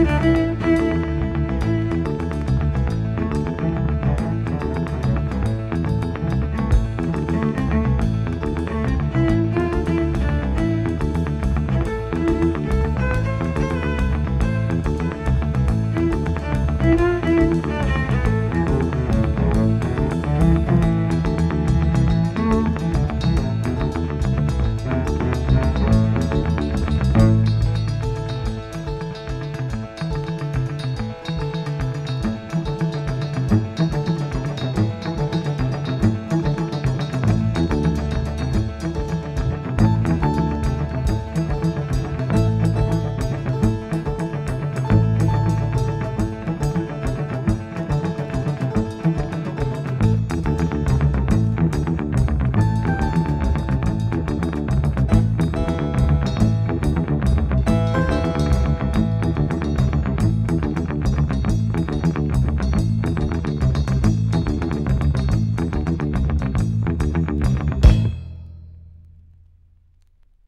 Música